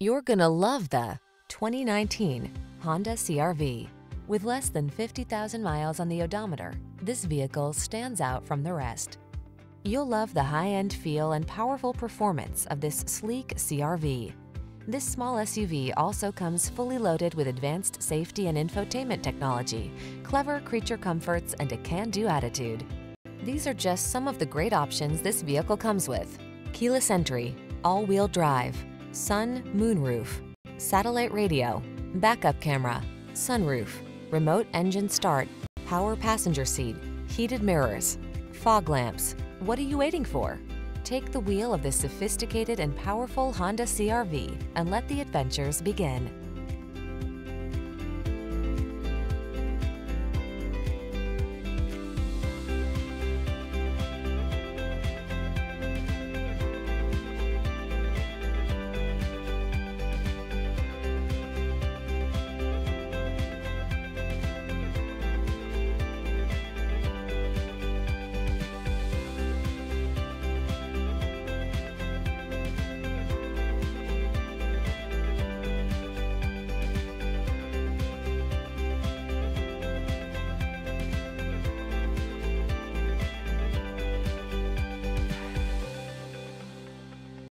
You're gonna love the 2019 Honda CRV. With less than 50,000 miles on the odometer, this vehicle stands out from the rest. You'll love the high-end feel and powerful performance of this sleek CRV. This small SUV also comes fully loaded with advanced safety and infotainment technology, clever creature comforts, and a can-do attitude. These are just some of the great options this vehicle comes with. Keyless entry, all-wheel drive, sun, moonroof, satellite radio, backup camera, sunroof, remote engine start, power passenger seat, heated mirrors, fog lamps. What are you waiting for? Take the wheel of this sophisticated and powerful Honda CRV and let the adventures begin.